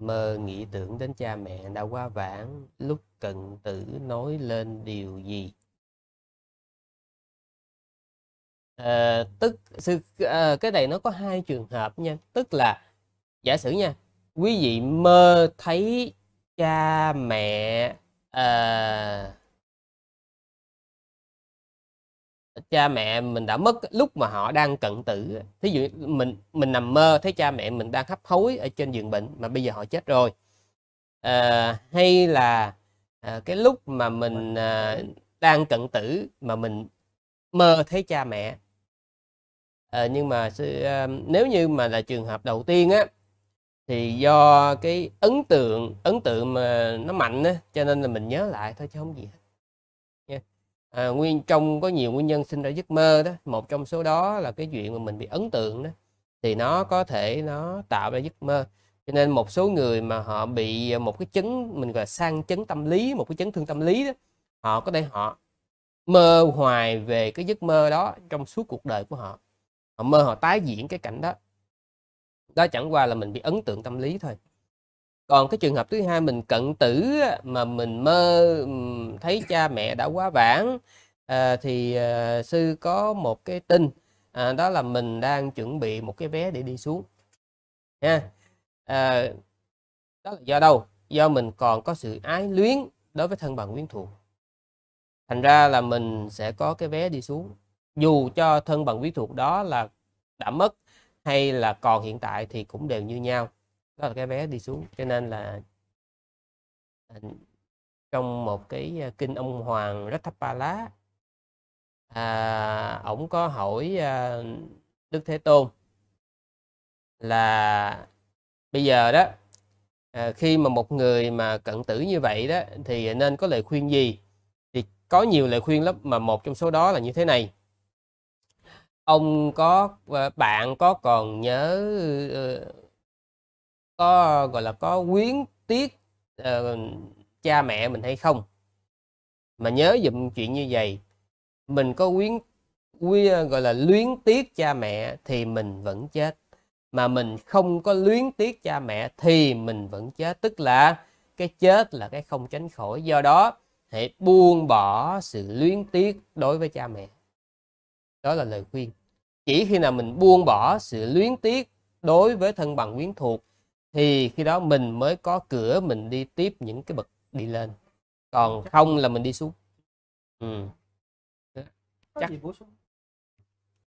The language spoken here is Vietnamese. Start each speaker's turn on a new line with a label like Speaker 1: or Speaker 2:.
Speaker 1: mơ nghĩ tưởng đến cha mẹ đã quá vãng lúc cận tử nói lên điều gì? À, tức sự à, ờ, cái này nó có hai trường hợp nha. Tức là giả sử nha quý vị mơ thấy cha mẹ à, cha mẹ mình đã mất lúc mà họ đang cận tử thí dụ mình mình nằm mơ thấy cha mẹ mình đang hấp hối ở trên giường bệnh mà bây giờ họ chết rồi. À, hay là à, cái lúc mà mình à, đang cận tử mà mình mơ thấy cha mẹ. À, nhưng mà à, nếu như mà là trường hợp đầu tiên á thì do cái ấn tượng ấn tượng mà nó mạnh á cho nên là mình nhớ lại thôi chứ không gì hết à, nguyên trong có nhiều nguyên nhân sinh ra giấc mơ đó. Một trong số đó là cái chuyện mà mình bị ấn tượng đó thì nó có thể nó tạo ra giấc mơ. Cho nên một số người mà họ bị một cái chấn mình gọi là sang chấn tâm lý một cái chấn thương tâm lý đó họ có thể họ mơ hoài về cái giấc mơ đó trong suốt cuộc đời của họ. Họ mơ họ tái diễn cái cảnh đó. Đó chẳng qua là mình bị ấn tượng tâm lý thôi còn cái trường hợp thứ hai mình cận tử mà mình mơ thấy cha mẹ đã quá vãng à, thì à, sư có một cái tin à, đó là mình đang chuẩn bị một cái vé để đi xuống. Nha. À, đó là do đâu? Do mình còn có sự ái luyến đối với thân bằng quyến thuộc. Thành ra là mình sẽ có cái vé đi xuống. Dù cho thân bằng quyến thuộc đó là đã mất hay là còn hiện tại thì cũng đều như nhau đó là cái vé đi xuống cho nên là à, trong một cái à, kinh ông hoàng Ratthapala à, ổng có hỏi à, Đức Thế Tôn là bây giờ đó à, khi mà một người mà cận tử như vậy đó thì nên có lời khuyên gì? Thì có nhiều lời khuyên lắm mà một trong số đó là như thế này. Ông có à, bạn có còn nhớ có gọi là có quyến tiếc uh, cha mẹ mình hay không? Mà nhớ dụm chuyện như vậy mình có quyến quy ờ, gọi là luyến tiếc cha mẹ thì mình vẫn chết. Mà mình không có luyến tiếc cha mẹ thì mình vẫn chết. Tức là cái chết là cái không tránh khỏi. Do đó hãy buông bỏ sự luyến tiếc đối với cha mẹ. Đó là lời khuyên. Chỉ khi nào mình buông bỏ sự luyến tiếc đối với thân bằng quyến thuộc thì khi đó mình mới có cửa mình đi tiếp những cái bậc đi lên. Còn không là mình đi xuống. Ừ. chắc